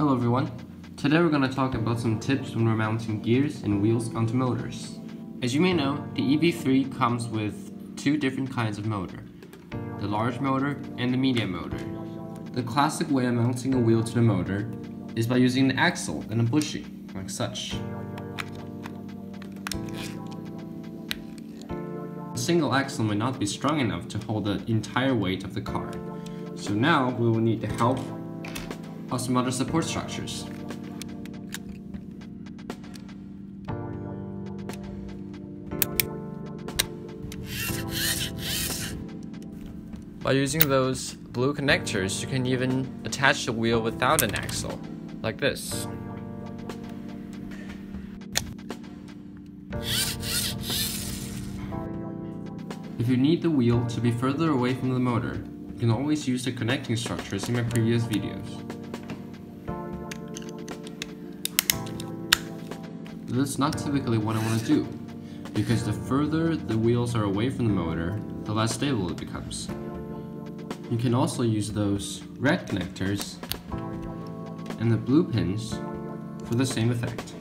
Hello everyone. Today we're going to talk about some tips when we're mounting gears and wheels onto motors. As you may know, the EV3 comes with two different kinds of motor, the large motor and the medium motor. The classic way of mounting a wheel to the motor is by using an axle and a bushing, like such. A single axle may not be strong enough to hold the entire weight of the car, so now we will need the help of some other support structures. By using those blue connectors, you can even attach the wheel without an axle, like this. If you need the wheel to be further away from the motor, you can always use the connecting structures in my previous videos. That's not typically what I want to do, because the further the wheels are away from the motor, the less stable it becomes. You can also use those red connectors and the blue pins for the same effect.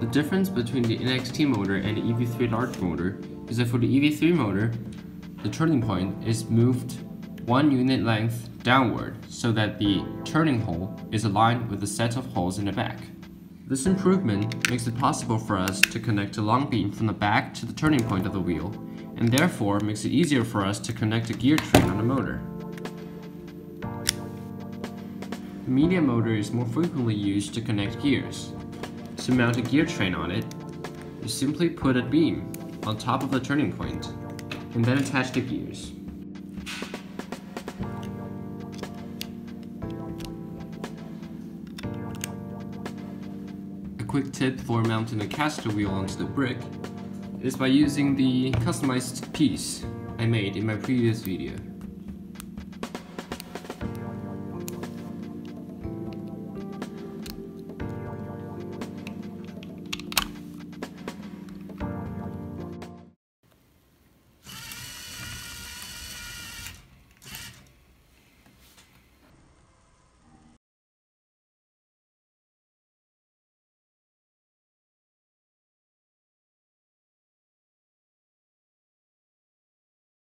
The difference between the NXT motor and the EV3 large motor is that for the EV3 motor, the turning point is moved one unit length downward so that the turning hole is aligned with the set of holes in the back. This improvement makes it possible for us to connect a long beam from the back to the turning point of the wheel, and therefore makes it easier for us to connect a gear train on the motor. The medium motor is more frequently used to connect gears. To mount a gear train on it, you simply put a beam on top of the turning point, and then attach the gears. Quick tip for mounting a caster wheel onto the brick is by using the customized piece I made in my previous video.